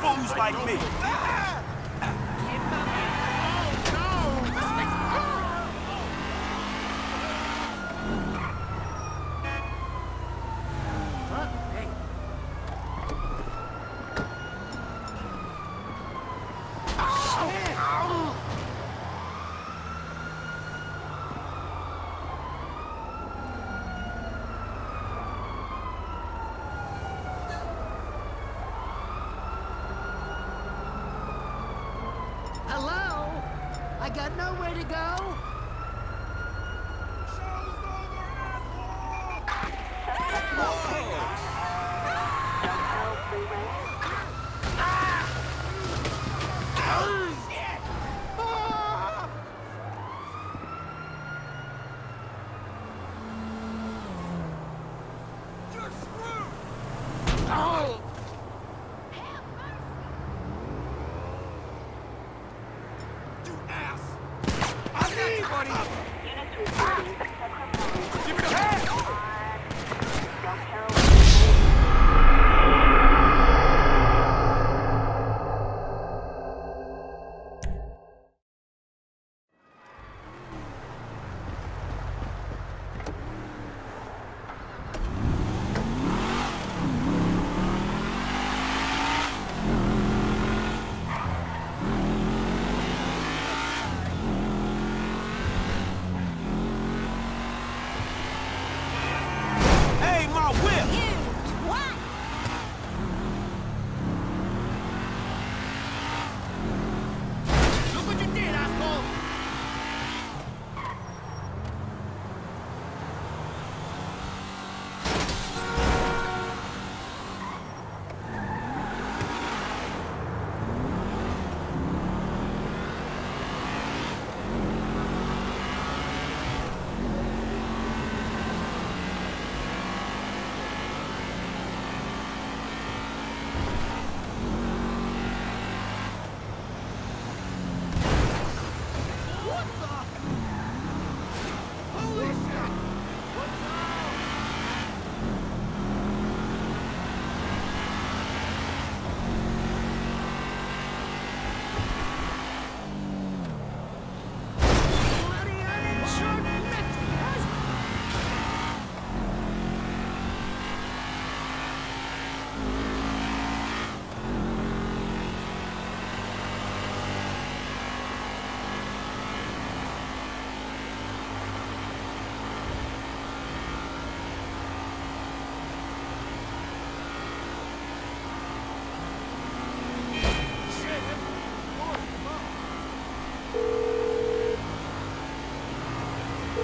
fools like me. Hello? I got nowhere to go. Hey,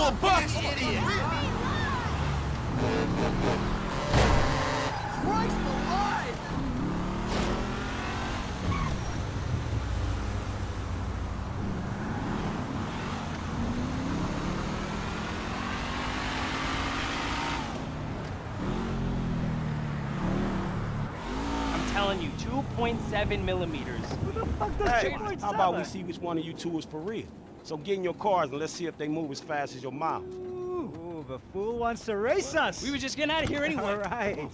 To a bus! Idiot! Christ alive! I'm telling you, 2.7 millimeters. Hey, how about we see which one of you two is for real? So get in your cars and let's see if they move as fast as your mouth. Ooh, the fool wants to race us. We were just getting out of here anyway. All right.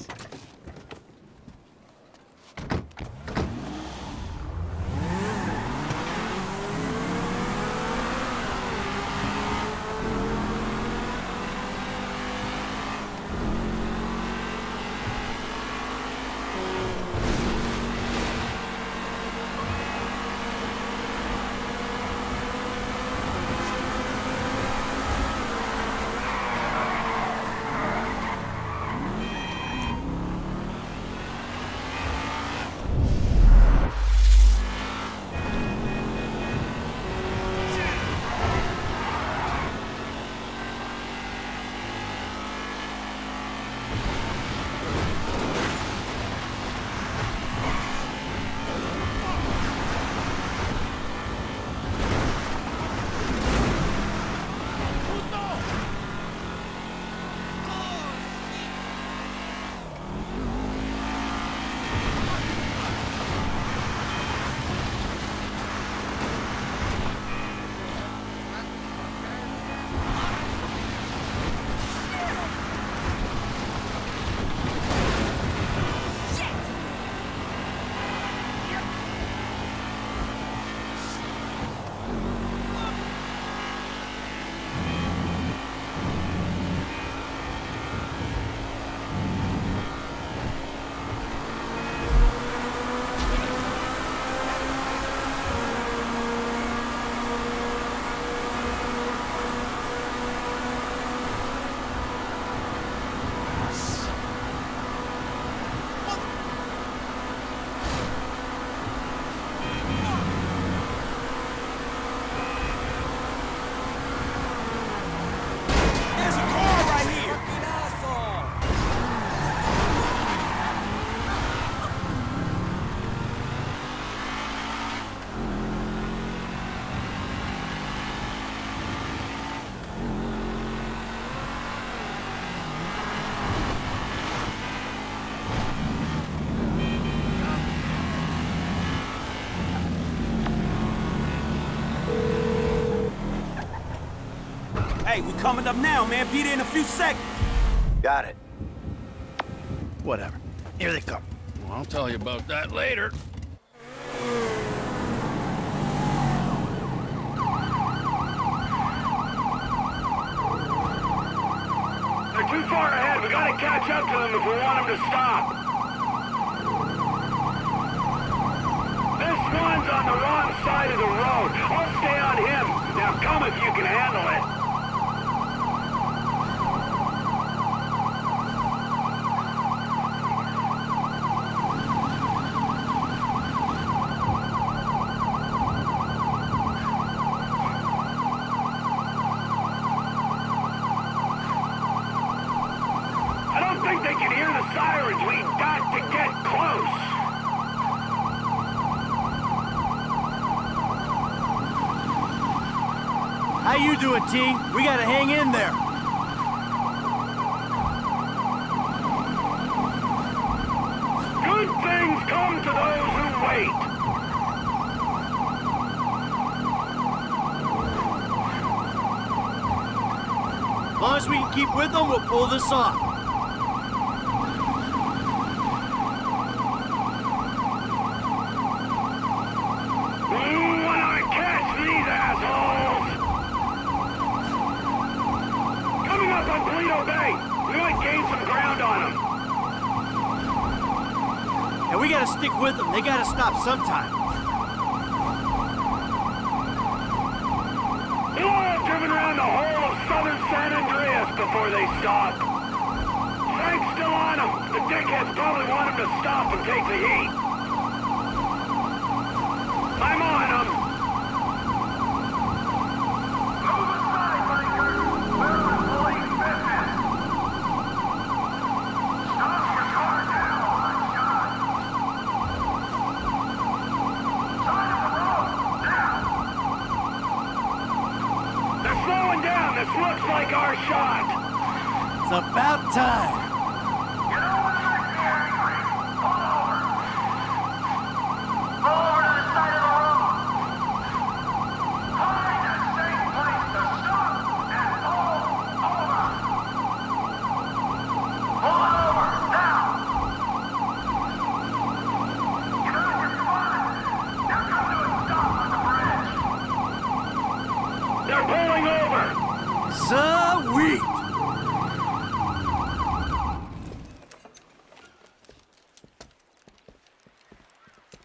Hey, we coming up now, man. Be there in a few seconds. Got it. Whatever. Here they come. Well, I'll tell you about that later. They're too far ahead. We gotta catch up to them if we want them to stop. This one's on the wrong side of the road. I'll stay on him. Now come if you can handle it. I don't think they can hear the sirens. We got to get close. You doing, T? We gotta hang in there. Good things come to those who wait. As long as we can keep with them, we'll pull this off. We wanna catch these assholes! Coming up on Paleto Bay! We might gain some ground on them. And we gotta stick with them. They gotta stop sometime. All have driven around the whole of southern San Andreas before they stop. Frank's still on them. The dickheads probably want him to stop and take the heat. I'm on them. Move aside, bikers. This looks like our shot. It's about time. They're pulling over. Sweet.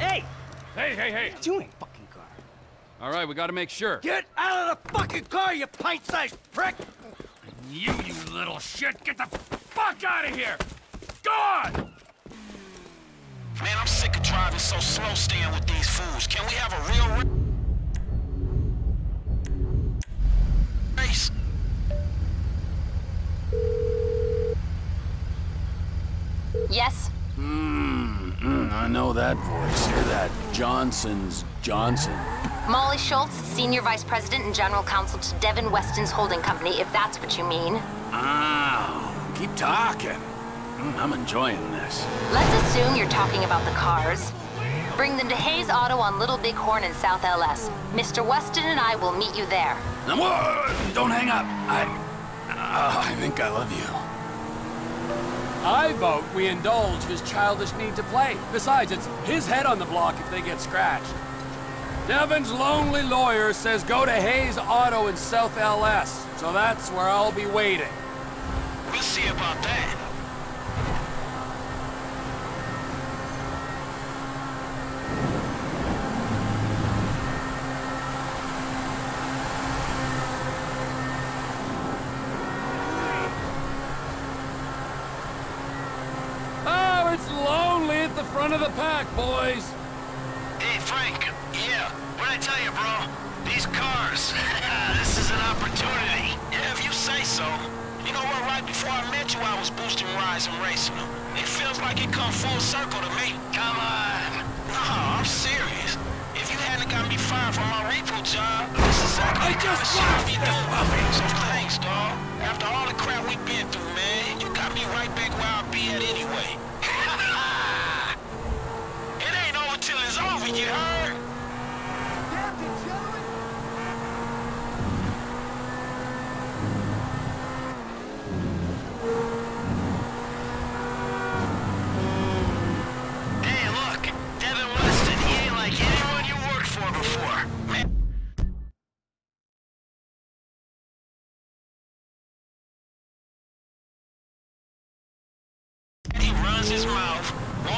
Hey! Hey, hey, hey. What are you doing? Fucking car. All right, we gotta make sure. Get out of the fucking car, you pint-sized prick! You, you little shit, get the fuck out of here! Go on! Man, I'm sick of driving so slow staying with these fools. Can we have a real Johnson's Johnson. Molly Schultz, Senior Vice President and General Counsel to Devin Weston's holding company, if that's what you mean. Ah, keep talking. Mm, I'm enjoying this. Let's assume you're talking about the cars. Bring them to Hayes Auto on Little Bighorn in South LS. Mr. Weston and I will meet you there. Whoa, don't hang up. I, uh, I think I love you. I vote we indulge his childish need to play. Besides, it's his head on the block if they get scratched. Devin's lonely lawyer says go to Hayes Auto in South LS, so that's where I'll be waiting. We'll see about that. Oh, it's lonely at the front of the pack, boys. Hey, Frank. Yeah, what'd I tell you, bro? These cars. this is an opportunity. Yeah, if you say so. You know what? Right before I met you, I was boosting rides and racing them. It feels like it come full circle to me. Come on. No, I'm serious. If you hadn't got me fired from my repo job, this is exactly I the kind of just shit I'd be doing.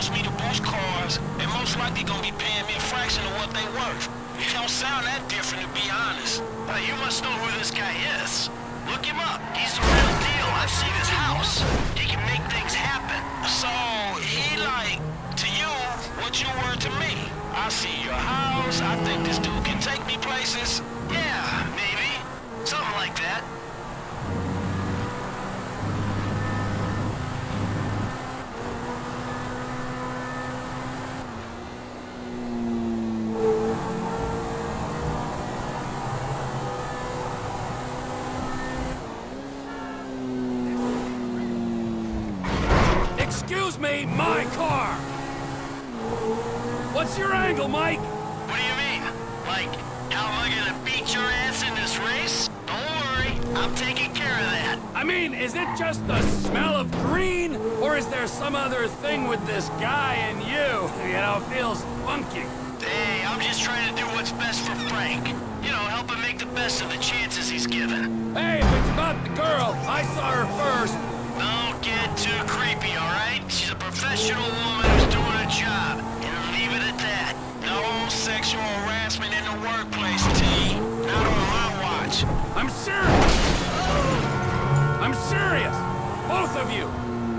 Wants me to boost cars, and most likely gonna be paying me a fraction of what they worth. He don't sound that different, to be honest. Uh, you must know who this guy is. Look him up. He's the real deal. I've seen his house. He can make things happen. So, he like, to you, what you were to me. I see your house. I think this dude can take me places. Yeah, maybe. Something like that. Excuse me, my car! What's your angle, Mike? What do you mean? Like, how am I gonna beat your ass in this race? Don't worry, I'm taking care of that. I mean, is it just the smell of green? Or is there some other thing with this guy and you? You know, it feels funky. Hey, I'm just trying to do what's best for Frank. You know, help him make the best of the chances he's given. Hey, if it's about the girl, I saw her first. You!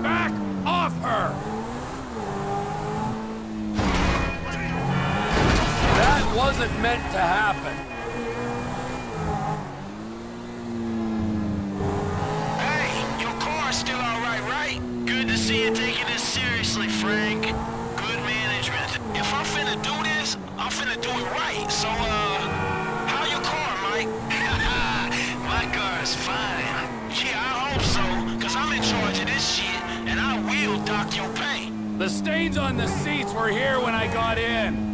Back off her! That wasn't meant to happen. Hey, your car's still all right, right? Good to see you taking this seriously, Frank. Good management. If I'm finna do this, I'm finna do it right. So, uh, this shit, and I will dock your. The stains on the seats were here when I got in.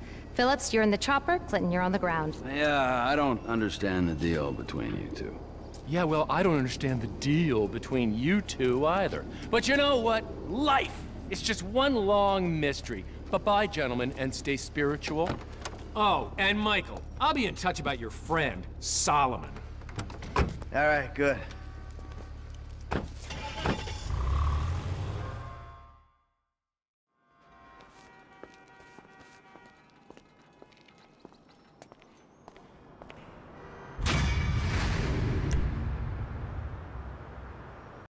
Phillips, you're in the chopper, Clinton, you're on the ground. Yeah, I don't understand the deal between you two. Yeah, well, I don't understand the deal between you two either. But you know what? Life is just one long mystery. Bye-bye, gentlemen, and stay spiritual. Oh, and Michael, I'll be in touch about your friend, Solomon. All right, good.